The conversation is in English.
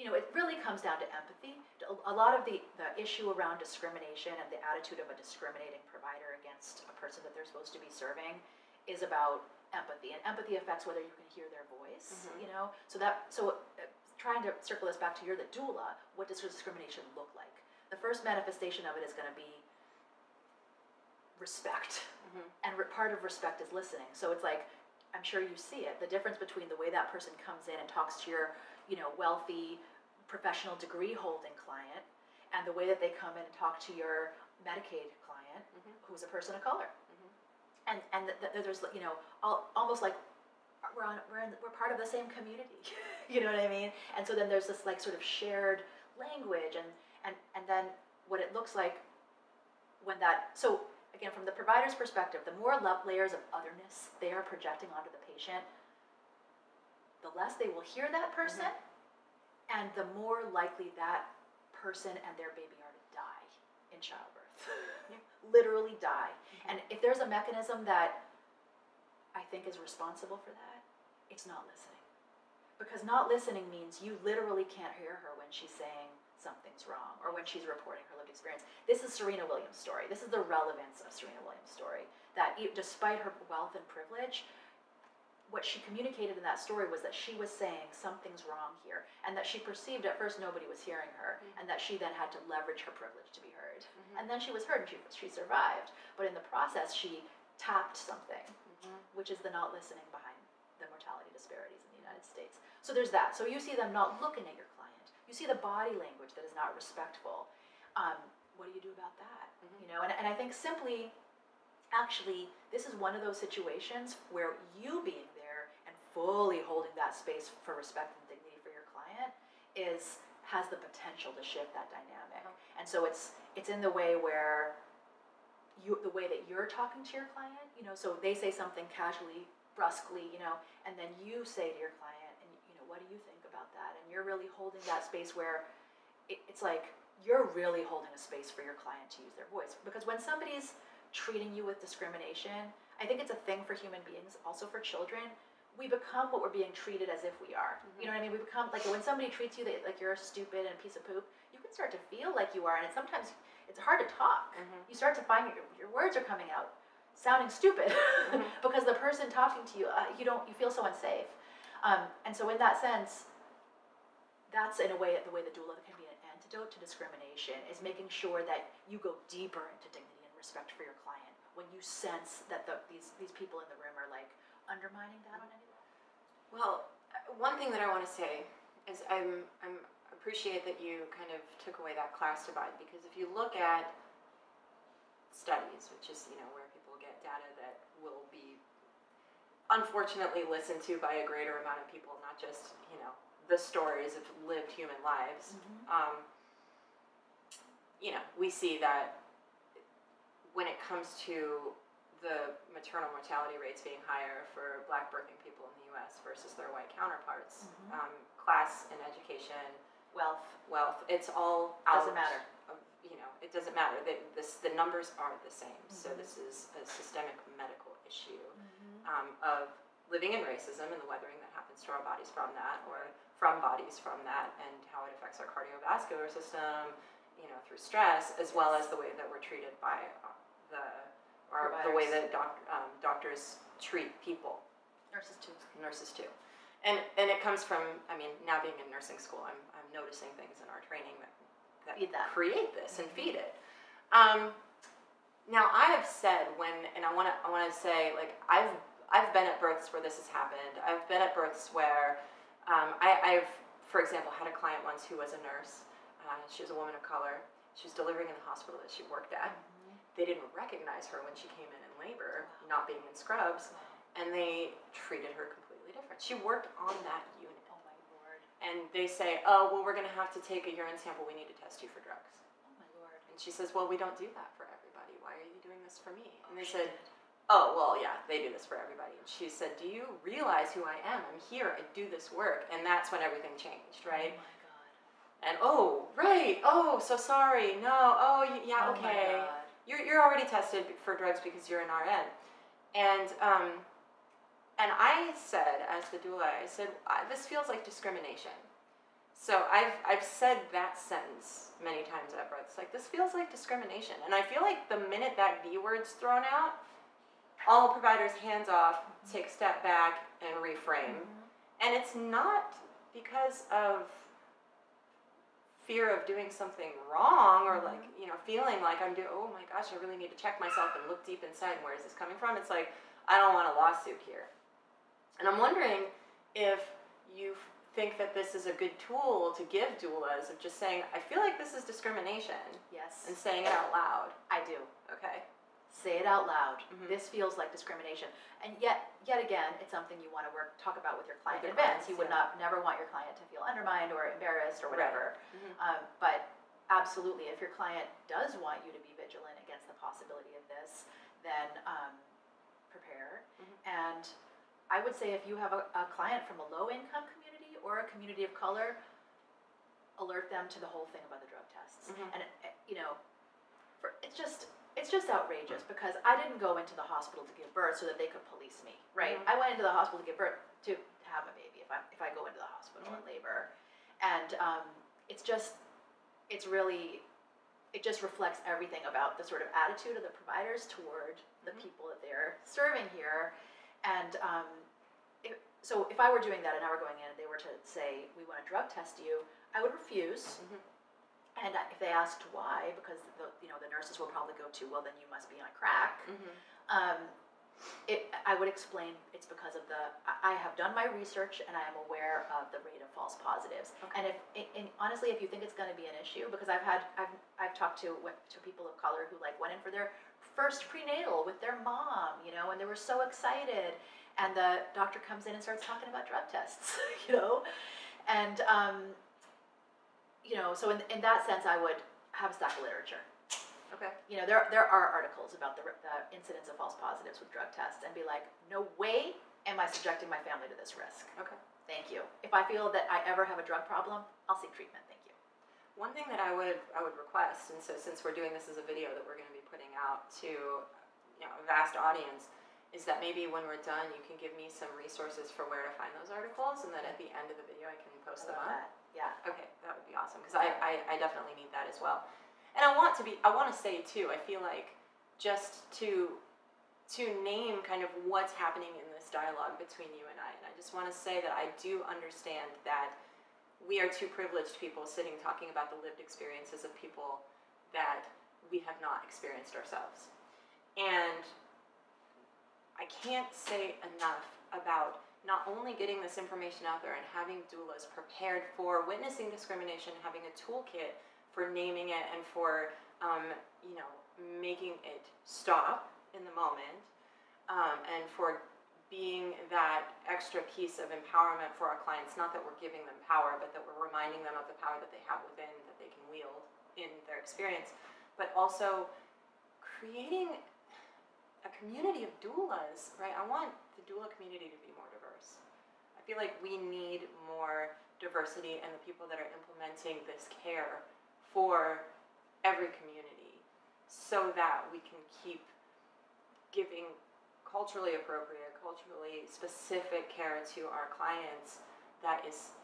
you know, it really comes down to empathy. A lot of the, the issue around discrimination and the attitude of a discriminating provider against a person that they're supposed to be serving is about empathy. And empathy affects whether you can hear their voice, Mhm. you know? So that, so uh, trying to circle this back to you're the doula, what does discrimination look like? The first manifestation of it is going to be respect. Mhm. And re- part of respect is listening. So it's like, I'm sure you see it, the difference between the way that person comes in and talks to your, you know, wealthy, professional degree holding client and the way that they come in and talk to your Medicaid client Mhm. who's a person of color. Mhm. And, and th- th- there's, you know, all, almost like we're, on, we're, in, we're part of the same community. you know what I mean? And so then there's this like sort of shared language and, and, and then what it looks like when that, so again, from the provider's perspective, the more layers of otherness they are projecting onto the patient, the less they will hear that person, mm-hmm. and the more likely that person and their baby are to die in childbirth. Literally die. Mm-hmm. And if there's a mechanism that I think is responsible for that, it's not listening. Because not listening means you literally can't hear her when she's saying something's wrong or when she's reporting her lived experience. This is Serena Williams' story. This is the relevance of Serena Williams' story. That despite her wealth and privilege, what she communicated in that story was that she was saying something's wrong here, and that she perceived at first nobody was hearing her, and that she then had to leverage her privilege to be heard. Mhm. And then she was heard, and she, she survived. But in the process, she tapped something, Mhm. which is the not listening behind the mortality disparities in the United States. So there's that. So you see them not looking at your client. You see the body language that is not respectful. Um, what do you do about that? Mhm. You know, and, and I think simply, actually, this is one of those situations where you being fully holding that space for respect and dignity for your client is has the potential to shift that dynamic. And so it's it's in the way where you the way that you're talking to your client, you know, so they say something casually, brusquely, you know, and then you say to your client, and you know, what do you think about that? And you're really holding that space where it, it's like you're really holding a space for your client to use their voice. Because when somebody's treating you with discrimination, I think it's a thing for human beings, also for children. We become what we're being treated as if we are. You know what I mean? We become like when somebody treats you that, like you're a stupid and a piece of poop. You can start to feel like you are, and it's sometimes it's hard to talk. Mhm. You start to find your, your words are coming out sounding stupid Mhm. because the person talking to you, uh, you don't, you feel so unsafe. Um, and so in that sense, that's in a way the way the doula can be an antidote to discrimination is making sure that you go deeper into dignity and respect for your client when you sense that the, these these people in the room are like undermining that on. Well, uh, one thing that I want to say is I'm I'm appreciate that you kind of took away that class divide because if you look at studies, which is you know where people get data that will be unfortunately listened to by a greater amount of people, not just you know the stories of lived human lives. Um, you know, we see that when it comes to the maternal mortality rates being higher for black birthing people in the US versus their white counterparts, Mhm. um, class and education, Wealth wealth, it's all out. doesn't matter. Of, you know, it doesn't matter. The, this, the numbers are the same. So Mhm. this is a systemic medical issue um, of living in racism and the weathering that happens to our bodies from that, or from bodies from that, and how it affects our cardiovascular system, you know, through stress, as well as the way that we're treated by the, or the way that doc, um, doctors treat people, Nurses too. nurses too. And, and it comes from, I mean, now being in nursing school, I'm, I'm noticing things in our training that, that Feed that. create this and Mhm. feed it. Um, now I have said when, and I want to, I want to say like I've, I've been at births where this has happened. I've been at births where, um, I, I've, for example, had a client once who was a nurse. Uh, she was a woman of color. She was delivering in the hospital that she worked at. They didn't recognize her when she came in in labor, not being in scrubs, and they treated her completely different. She worked on that unit Oh my lord. and they say, "Oh, well, we're going to have to take a urine sample. We need to test you for drugs." Oh my lord. And she says, "Well, we don't do that for everybody. Why are you doing this for me?" Oh, and they said. "Oh, well, yeah, they do this for everybody." And she said, "Do you realize who I am? I'm here. I do this work." And that's when everything changed, oh right? Oh my god. And oh, right. Oh, so sorry. No. Oh, yeah. Oh okay. You're you're already tested for drugs because you're an RN. And um, and I said, as the doula, I said, this feels like discrimination. So I've I've said that sentence many times at. It's like this feels like discrimination, and I feel like the minute that D word's thrown out, all providers hands off, take a step back, and reframe. And it's not because of fear of doing something wrong or like mm-hmm. you know feeling like I'm doing. Oh my gosh, I really need to check myself and look deep inside. And where is this coming from? It's like I don't want a lawsuit here, and I'm wondering if you think that this is a good tool to give doulas of just saying I feel like this is discrimination Yes, and saying it out loud. I do. Okay. Say it out loud. Mhm. This feels like discrimination, and yet, yet again, it's something you want to work talk about with your client With in advance. You would yeah. not never want your client to feel undermined or embarrassed or Right. whatever. Mhm. Um, but absolutely, if your client does want you to be vigilant against the possibility of this, then um, prepare. Mhm. And I would say if you have a, a client from a low income community or a community of color, alert them to the whole thing about the drug tests. Mhm. And uh, you know, for, it's just it's just outrageous because I didn't go into the hospital to give birth so that they could police me, right? Mhm. I went into the hospital to give birth to, to have a baby if I if I go into the hospital in labor, and um, it's just it's really it just reflects everything about the sort of attitude of the providers toward the Mhm. people that they're serving here, and um, if, so if I were doing that and I were going in and they were to say we want to drug test you, I would refuse. And if they asked why, because the you know the nurses will probably go to well then you must be on crack. Mhm. Um, it, I would explain it's because of the I have done my research and I am aware of the rate of false positives. Okay. And if and honestly, if you think it's going to be an issue, because I've had I've I've talked to to people of color who like went in for their first prenatal with their mom, you know, and they were so excited, and the doctor comes in and starts talking about drug tests, you know, and um, you know, so in in that sense, I would have a stack of literature Okay. you know, there, there are articles about the, the incidence of false positives with drug tests and be like, no way am I subjecting my family to this risk. Okay. Thank you. If I feel that I ever have a drug problem, I'll seek treatment. Thank you. One thing that I would I would request, and so since we're doing this as a video that we're going to be putting out to you know a vast audience, is that maybe when we're done, you can give me some resources for where to find those articles, and then at the end of the video, I can post them I love up. that. Yeah. Okay, that would be awesome because I, I I definitely need that as well, and I want to be I want to say too. I feel like just to to name kind of what's happening in this dialogue between you and I, and I just want to say that I do understand that we are two privileged people sitting talking about the lived experiences of people that we have not experienced ourselves. And I can't say enough about not only getting this information out there and having doulas prepared for witnessing discrimination, having a toolkit for naming it and for, um, you know, making it stop in the moment, um, and for being that extra piece of empowerment for our clients. Not that we're giving them power, but that we're reminding them of the power that they have within that they can wield in their experience, but also creating a community of doulas, right? I want the doula community to be more I feel like we need more diversity in the people that are implementing this care for every community so that we can keep giving culturally appropriate, culturally specific care to our clients that is